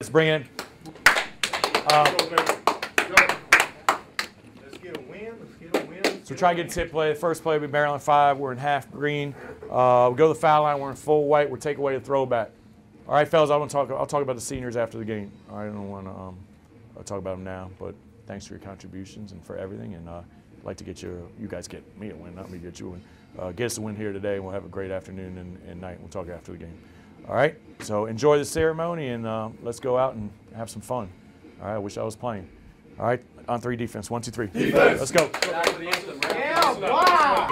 Let's bring it a a so try to get tip play. The first play will be Maryland five. We're in half green. Uh, we go to the foul line. We're in full white. We're take away the throwback. All right, fellas. I want to talk. I'll talk about the seniors after the game. I don't want to um, talk about them now, but thanks for your contributions and for everything. And uh, I'd like to get you. You guys get me a win, not me get you a win. Uh, get us a win here today, and we'll have a great afternoon and, and night. We'll talk after the game. All right. So enjoy the ceremony and uh, let's go out and have some fun. All right. I wish I was playing. All right. On three defense. One, two, three. Defense. Let's go. Yeah, wow.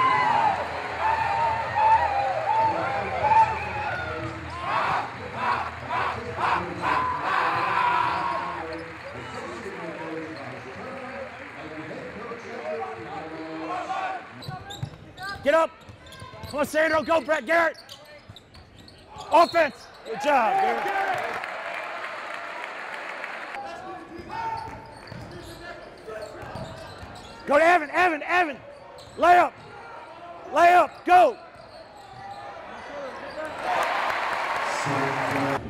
Get up. Come on, Sandro. Go, Brett Garrett. Offense. Good job, Garrett. Go to Evan, Evan, Evan. Lay up. Lay up. Go.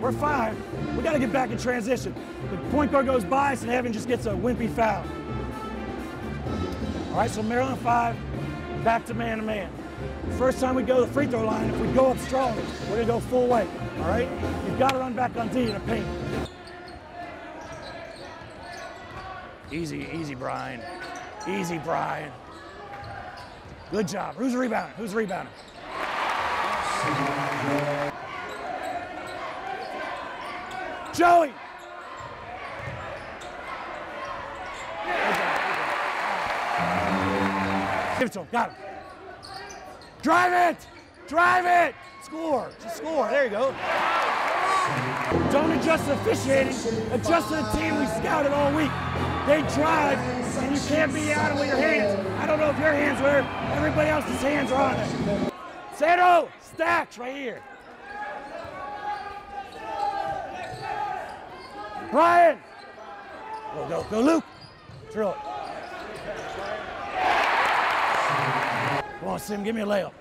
We're five. We got to get back in transition. The point guard goes by and Evan just gets a wimpy foul. All right, so Maryland five, back to man to man. First time we go to the free throw line, if we go up strong, we're gonna go full weight. All right, you've got to run back on D in a paint. Easy, easy, Brian. Easy, Brian. Good job. Who's rebounding? Who's rebounding? Joey. Give it to him. Got him. Drive it. Drive it. Score. Just score. There you go. Don't adjust the officiating. Adjust to the team we scouted all week. They drive, and you can't be out of with your hands. I don't know if your hands were. Everybody else's hands are on it. Sandro, stacks right here. Brian. Go, go, go, Luke. Drill it. Come on, Sim, give me a layup.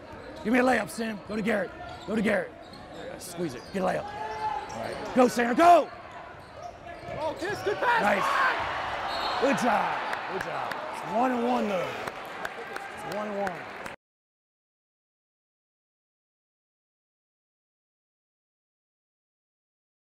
Give me a layup, Sim. Go to Garrett. Go to Garrett. Squeeze it. Get a layup. All right. Go, Sandro, go! Oh, kiss, good pass. Nice. Good job. Good job. It's one and one, though. It's one and one.